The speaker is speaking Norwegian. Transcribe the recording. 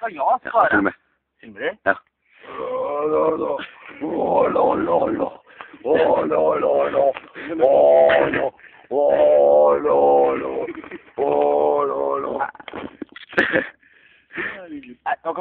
sa ja svarer svare. Filmer du? Ja. Nei, nå kommer